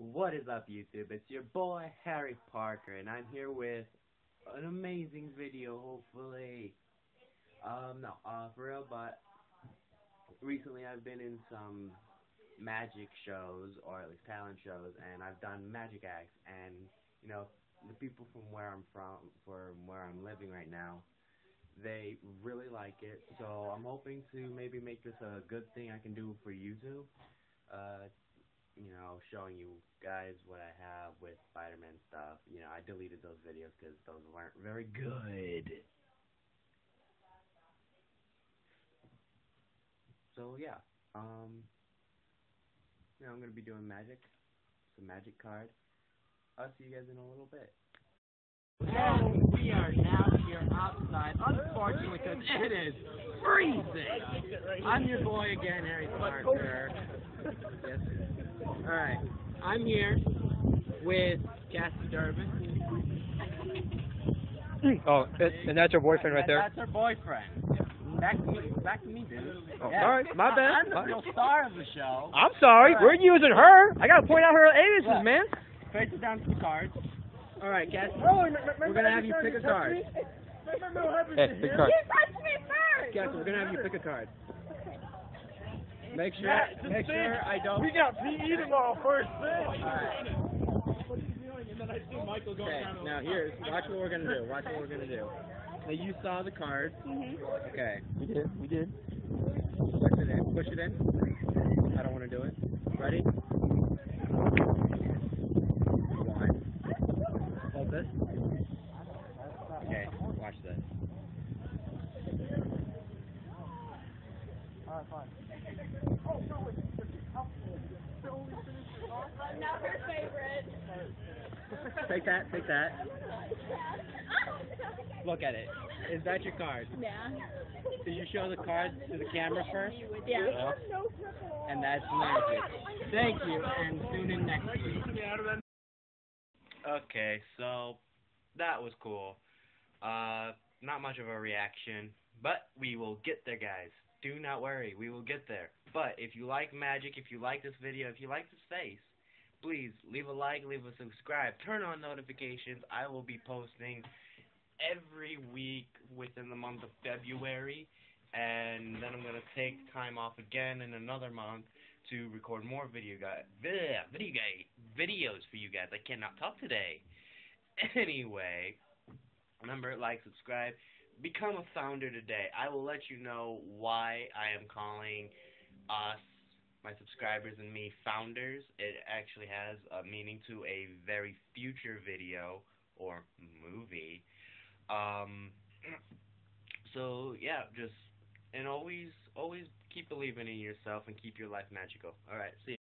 What is up, YouTube? It's your boy Harry Parker, and I'm here with an amazing video. Hopefully, um, no, uh, for real. But recently, I've been in some magic shows, or at least talent shows, and I've done magic acts. And you know, the people from where I'm from, from where I'm living right now, they really like it. So I'm hoping to maybe make this a good thing I can do for YouTube. Uh, you know, showing you guys what I have with Spider-Man stuff. You know, I deleted those videos because those weren't very good. So yeah, um, you know, I'm gonna be doing magic, some magic card. I'll see you guys in a little bit. And we are now here outside, unfortunately, because it is freezing. I'm your boy again, Harry Parker. Yes. All right. I'm here with Cassie Durbin. Oh, and and that's your boyfriend right there. That's her boyfriend. Back to me, back to me, dude. Oh, Yeah. all right, my bad. I'm the real star of the show. I'm sorry, All we're using her. I gotta point out her aliases, Look. man. Face it down to the cards. All right, Cassie. We're gonna have you pick a card. Hey, big card. Cassie, we're gonna have you pick a card. Make sure, make sure I don't. We got PE tomorrow first thing. Alright. Okay, now here's watch what we're gonna do. Watch what we're gonna do. Now you saw the card. Mhm. Okay. We did, we did. Push it in. Push it in. I don't want to do it. Ready? One. Hold this. Okay. Watch this. Not her favorite. Take that. Take that. Look at it. Is that your card? Yeah. Did you show the card to the camera first? Yeah. And that's magic. Thank you, and tune in next week. Okay, so that was cool. Uh, not much of a reaction, but we will get there, guys. Do not worry, we will get there. But if you like magic, if you like this video, if you like this face, please leave a like, leave a subscribe, turn on notifications. I will be posting every week within the month of February, and then I'm gonna take time off again in another month to record more video guys, video videos for you guys. I cannot talk today. Anyway, remember like, subscribe, become a founder today. I will let you know why I am calling us, my subscribers and me, founders. It actually has a meaning to a very future video or movie. Um, so yeah, just and always always keep believing in yourself and keep your life magical. All right, see. Ya.